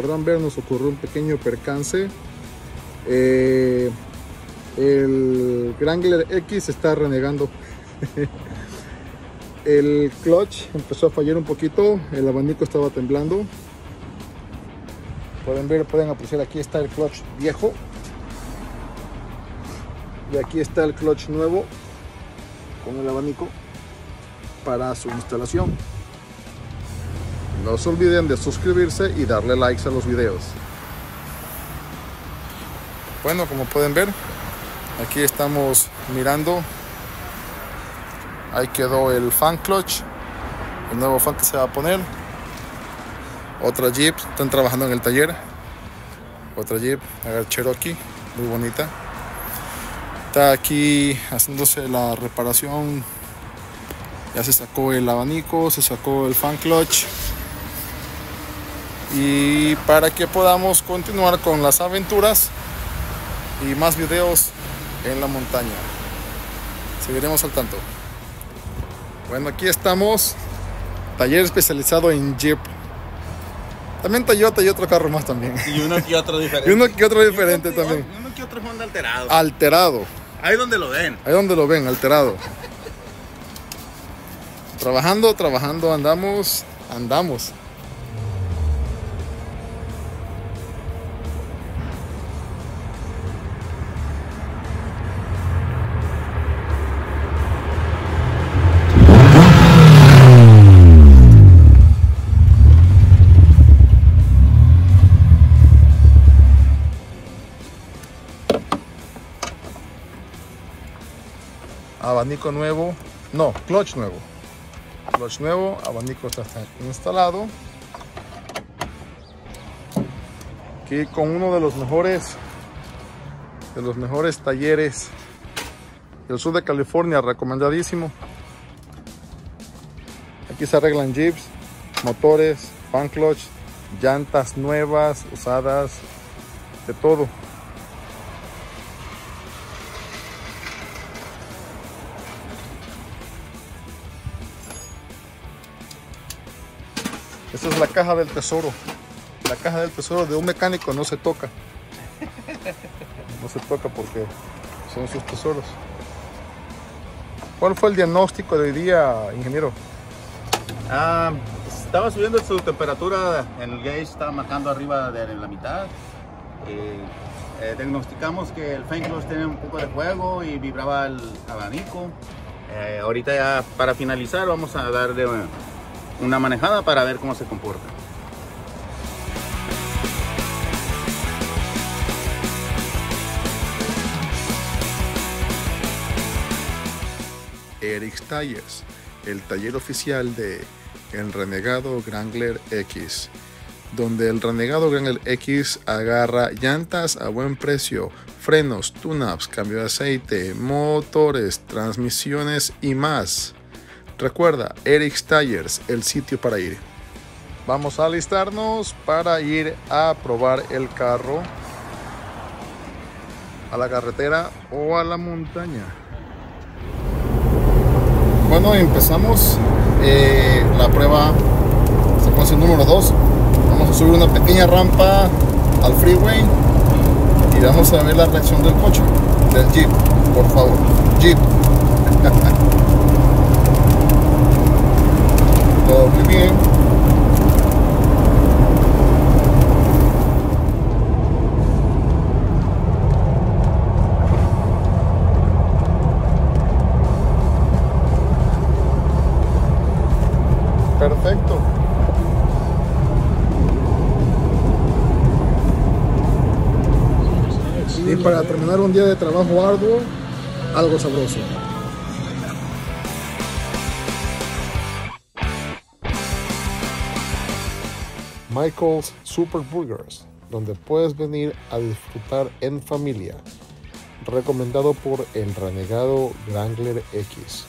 Podrán ver, nos ocurrió un pequeño percance. Eh, el Wrangler X está renegando. el clutch empezó a fallar un poquito, el abanico estaba temblando. Pueden ver, pueden apreciar, aquí está el clutch viejo. Y aquí está el clutch nuevo con el abanico para su instalación. No se olviden de suscribirse y darle likes a los videos. Bueno, como pueden ver, aquí estamos mirando. Ahí quedó el fan clutch, el nuevo fan que se va a poner. Otra Jeep, están trabajando en el taller. Otra Jeep, a Cherokee, muy bonita. Está aquí haciéndose la reparación. Ya se sacó el abanico, se sacó el fan clutch y para que podamos continuar con las aventuras y más videos en la montaña. Seguiremos al tanto. Bueno, aquí estamos. Taller especializado en Jeep. También Toyota y otro carro más también. Y uno que otro diferente. y uno que otro diferente uno que, también. Uno que otro Honda alterado. Alterado. Ahí donde lo ven. Ahí donde lo ven, alterado. trabajando, trabajando, andamos, andamos. Abanico nuevo, no, clutch nuevo. Clutch nuevo, abanico está instalado. Aquí con uno de los mejores de los mejores talleres del sur de California, recomendadísimo. Aquí se arreglan jeeps, motores, fan clutch, llantas nuevas, usadas, de todo. Esta es la caja del tesoro. La caja del tesoro de un mecánico no se toca. No se toca porque son sus tesoros. ¿Cuál fue el diagnóstico de hoy día, ingeniero? Ah, estaba subiendo su temperatura el gauge, estaba marcando arriba de la mitad. Eh, eh, diagnosticamos que el fan tenía un poco de fuego y vibraba el abanico. Eh, ahorita ya para finalizar vamos a darle una manejada para ver cómo se comporta. Eric's Tires, el taller oficial de el Renegado Wrangler X, donde el Renegado Wrangler X agarra llantas a buen precio, frenos, tune-ups, cambio de aceite, motores, transmisiones y más. Recuerda, Eric's Tires, el sitio para ir. Vamos a alistarnos para ir a probar el carro a la carretera o a la montaña. Bueno, empezamos eh, la prueba secuencia número 2. Vamos a subir una pequeña rampa al freeway y vamos a ver la reacción del coche, del Jeep, por favor. Jeep. para terminar un día de trabajo arduo, algo sabroso. Michael's Super Burgers, donde puedes venir a disfrutar en familia. Recomendado por el renegado Wrangler X.